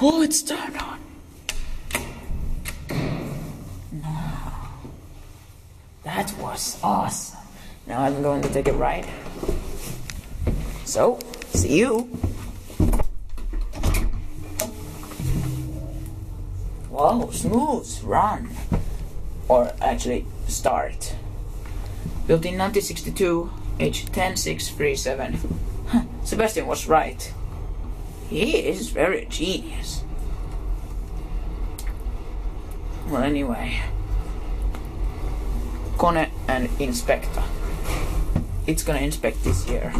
Oh, it's turned on. No. That was awesome. Now I'm going to take a ride. So, see you. Wow, smooth run. Or actually, start. Built in 1962, age 10637. Huh, Sebastian was right. He is very genius. Well, anyway. Kone and Inspector. It's gonna inspect this year.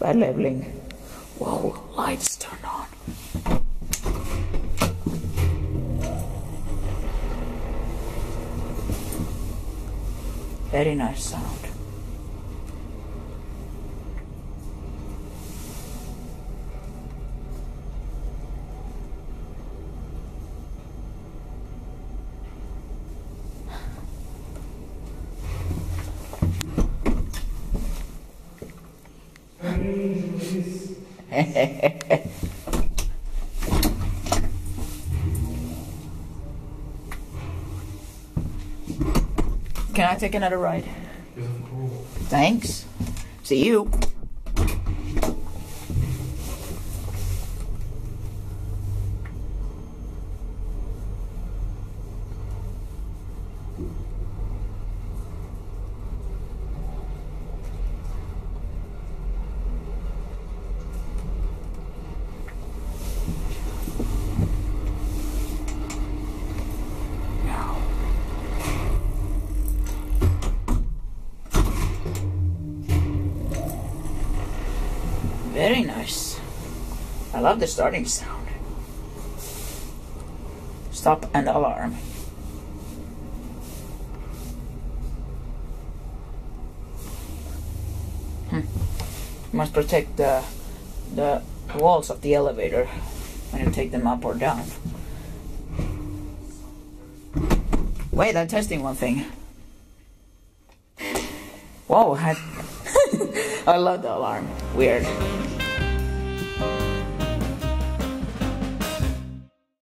Bad leveling. Whoa, lights turn on. Very nice sound. Can I take another ride? Thanks. See you. Very nice. I love the starting sound. Stop and alarm. Hmm. Must protect the the walls of the elevator when you take them up or down. Wait, I'm testing one thing. Whoa, I, I love the alarm. Weird.